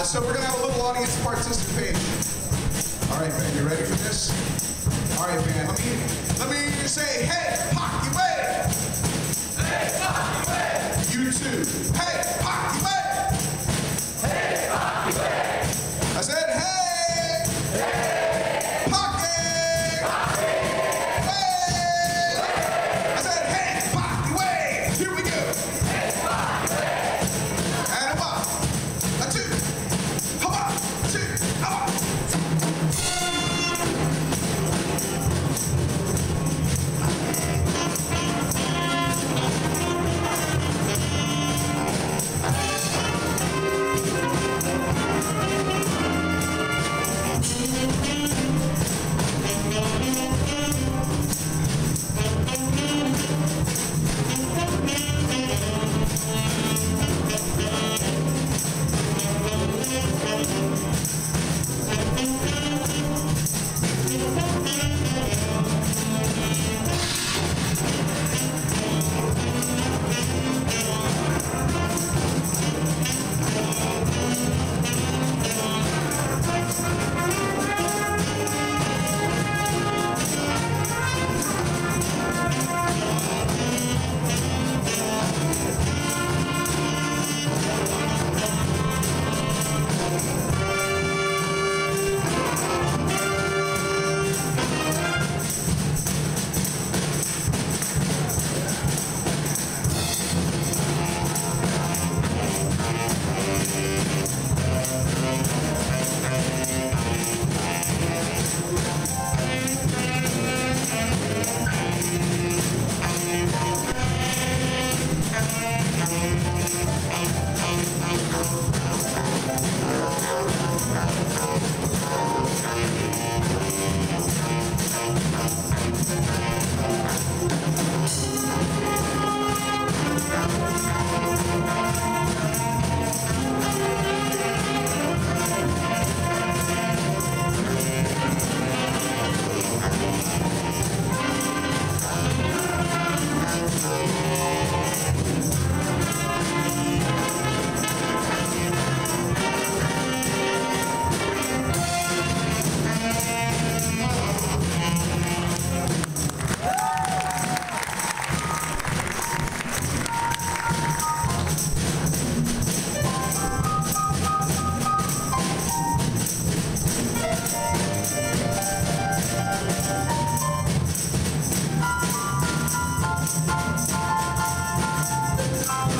Uh, so we're gonna have a little audience participation. All right, man, you ready for this? All right, man. Let me let me say, "Hey, Pocky Way." Hey, Pocky Way. You too. Hey, Oh,